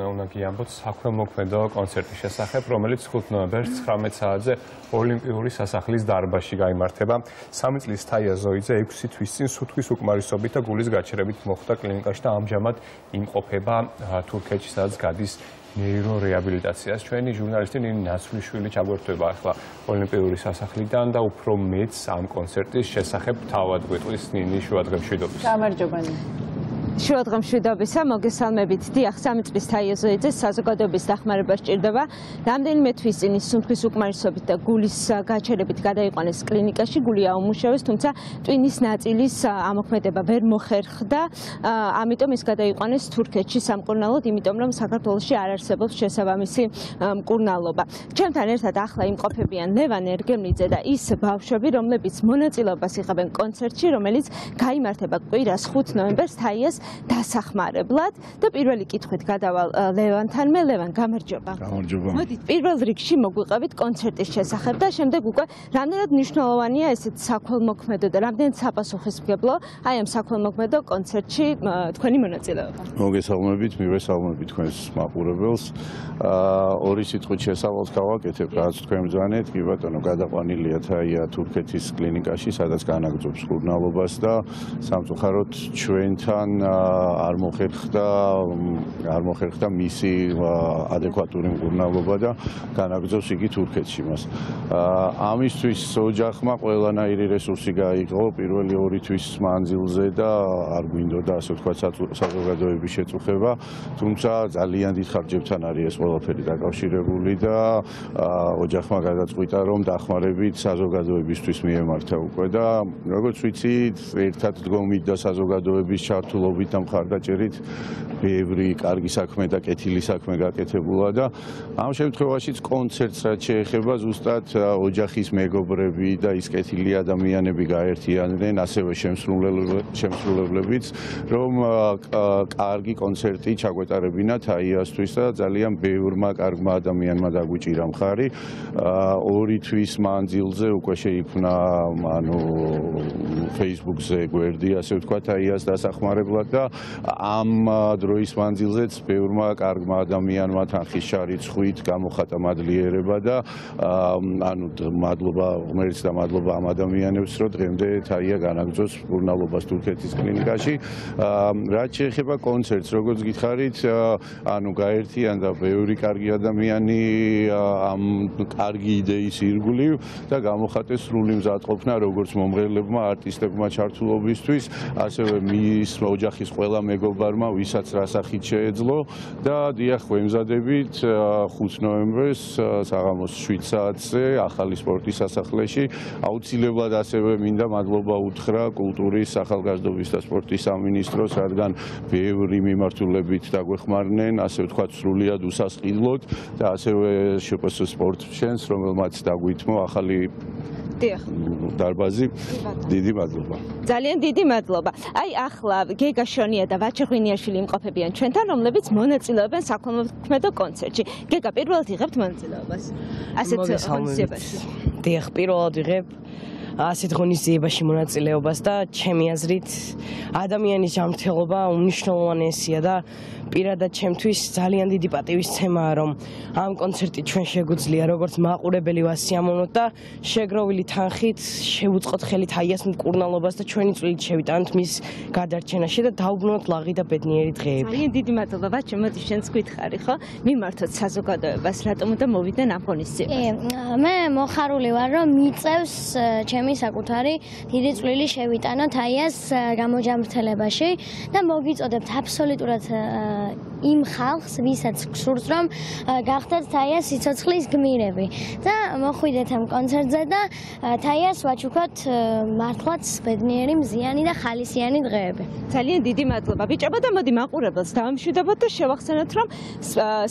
უნდა გიამბოთ საქველმოქმედო კონცერტის შესახებ, რომელიც 5 ნოემბერს 19 საათზე ოლიმპიური სასახლის დარბაზში გამართება. სამი წლის თაია ზოიძე 6 თვის წინ სუთხის უკმარისობით და გულის გაჩერებით მოხვდა კლინიკაში და ამჟამად იმყოფება თურქეთში, სადაც გადის ნეირორეაბილიტაციას. ჩვენი ჟურნალისტი ნინი ნაცვლიშვილი ჩაგვერთვება ახლა ოლიმპიური სასახლიდან და უფრო მეც ამ კონცერტის შესახებ თავად გვეტყვის ნინი შუადღემშვიდობის. გამარჯობა ნინი. შუადღემშვიდობისა მოგესალმებით დიახ სამი წლის თაიოზოიძე საზოგადოების დახმარება სჭირდება რამდენიმე თვის წინ სუნთქვის უკმარისობით და გულის გაჩერებით გადაიყვანეს კლინიკაში გული აუმუშავეს თუმცა ტვინის ნაწილის ამოქმედება ვერ მოხერხდა ამიტომ ის გადაიყვანეს თურქეთში სამკურნალოდ იმიტომ რომ საქართველოში არ არსებობს შესაბამისი მკურნალობა ჩემთან ერთად ახლა იმყოფებიან ლევან ერგემლიძე და ის ბავშვები რომლებიც მონაწილეობას იღებენ კონცერტში რომელიც გამართება კვირას 5 ნოემბერს თაიას დასახმარებლად და პირველი კითხვით გადავალ ლევანთან მე ლევან გამარჯობა. გამარჯობა მოდით პირველ რიგში მოგვიყევით კონცერტის შესახებ და შემდეგ უკვე რამდენად მნიშვნელოვანია ესეთ საქველმოქმედო და რამდენად საპასუხისმგებლო აი ამ საქველმოქმედო კონცერტში თქვენი მონაწილეობა? მოგესალმებით მივესალმებით თქვენს მაყურებელს. ორი სიტყვით შესავალს გავაკეთებ რაც თქვენ ბრძანეთ კი ბატონო გადაყვანილია თაია თურქეთის კლინიკაში სადაც განაგზობს კურნალობას და სამწუხაროდ ჩვენთან არ მოხერხდა არ მოხერხდა მისი ადეკვატური მკურნალობა და განაგზავს იგი თურქეთში მას. ამისთვის ოჯახმა ყველანაირი რესურსი გაიყო პირველი ორი თვის მანძილზე და არ გვინდოდა ასე ვთქვათ საზოგადოების შეწუხება, თუმცა ძალიან დიდ ხარჯებთან არის ეს ყველაფერი დაკავშირებული და ოჯახმა გადაწყვიტა რომ დახმარებით საზოგადოებისთვის მიემართა უკვე და როგორც ვიცით, ერთად დგომით და საზოგადოების ჩართულობით მოგვით ამ ხარდაჭერით ბევრი კარგი საქმე და კეთილი საქმე გაკეთებულა და ამ შემთხვევაშიც კონცერტს რაც შეეხება ზუსტად ოჯახის მეგობრები და ის კეთილი ადამიანები გაერთიანდნენ ასევე შემსრულებლებიც რომ კარგი კონცერტი ჩაგვეტარებინათ აიასთვის და ძალიან ბევრმა კარგმა ადამიანმა დაგვიჭირა მხარი. ორი თვის მანძილზე უკვე შეიქმნა ანუ Facebook-ზე გვერდი ასე ვთქვათ აიას დასახმარებლად და ამ დროის მანძილზეც ბევრმა კარგმა ადამიანმა თანხის შარიცხვით გამოხატა მადლიერება და ანუ მადლობა ღმერთს და მადლობა ამ ადამიანებს რომ დღემდე თაია განაგზოს ურნალობას თურქეთის კლინიკაში. რაც შეეხება კონცერტს როგორც გითხარით ანუ გაერთიანდა ბევრი კარგი ადამიანი ამ კარგი იდეის ირგვლივ და გამოხატეს სრული მზადყოფნა როგორც მომღერლებმა არტისტებმა ჩართულობისთვის. ასევე მის ოჯახის ყველა მეგობარმა, ვისაც რასახით შეეძლო და დიახ, ვემზადებით 5 ნოემბერს საღამოს 7 საათზე ახალი სპორტის სასახლეში. აუცილებლად ასევე მინდა მადლობა უთხრა კულტურის, ახალგაზრდობის და სპორტის სამინისტროს, რადგან ბევრი მიმართულებით დაგვეხმარნენ, ასე ვთქვათ, სრულიად უსასყიდლოდ და ასევე შპს სპორტ შენს, რომელმაც დაგვითმო ახალი დიახ. დარბაზი. დიდი მადლობა. ძალიან დიდი მადლობა. აი ახლა გეგა შონია და ვაჩე ღვინიაშვილი იმყოფებიან ჩვენთან, რომლებიც მონაწილეობენ საქველმოქმედო კონცერტში. გეგა პირველად იღებთ მონაწილეობას. ასეთ კონცერტში. დიახ, პირველად იღებ ასეთ ღონისძიებაში მონაწილეობას და ჩემი აზრით ადამიანის ჯანმრთელობა უნიშნულოვანესია და პირადად ჩემთვის ძალიან დიდი პატივისცემაა რომ ამ კონცერტი ჩვენ შეგვიძლია როგორც მაყურებელი ვასიამოვნოთ და შეგროვილი თანხით შევუწყოთ ხელით აიას მკურნალობას და ჩვენი წვლილით შევიტანოთ მის გადარჩენაში და დაუბრუნოთ ლაღი და ბედნიერი დღეები. ძალიან დიდი მადლობა, ბაჭი, მოდი შენც გითხარი, ხო? მიმართოთ საზოგადოებას, რატომ უნდა მოვიდნენ ამ ღონისძიებას? მე მოხარული ვარ, რომ მიწევს ჩემი საკუთარი დიდი წვლილი შევიტანოთ აიას გამოჯამრთელებაში და მოგიწოდებთ აბსოლუტურად იმ ხალხს, ვისაც გსურს რომ გახდეთ თაიას სიცოცხლის გმირები და მოხვიდეთ ამ კონცერტზე და თაიას ვაჩუქოთ მართლაც ბედნიერი, მზიანი და ხალისიანი დღეები. ძალიან დიდი მადლობა. ბიჭებო და მოდი მაყურებელს დავამშვიდობოთ და შევახსენოთ რომ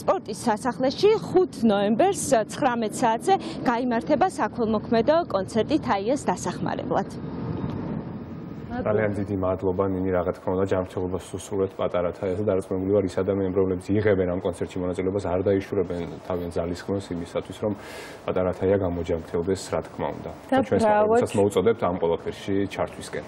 სპორტის სასახლეში 5 ნოემბერს 19 საათზე გამართება საქველმოქმედო კონცერტი თაიას დასახმარებლად. ძალიან დიდი მადლობა. ნინი რა თქმა უნდა ჯანმრთელობას სუსურეთ პატარათა ეს და რაცმებული ვარ ის ადამიანები რომლებიც იღებენ ამ კონცერტში მონაწილეობას არ დაიშურებენ თავიანთ ძალისხმევას იმისათვის რომ პატარათაია გამოჯანმრთელდეს რა თქმა უნდა. და ჩვენს მოუწოდებთ ამ ყველაფერში ჩართვისკენ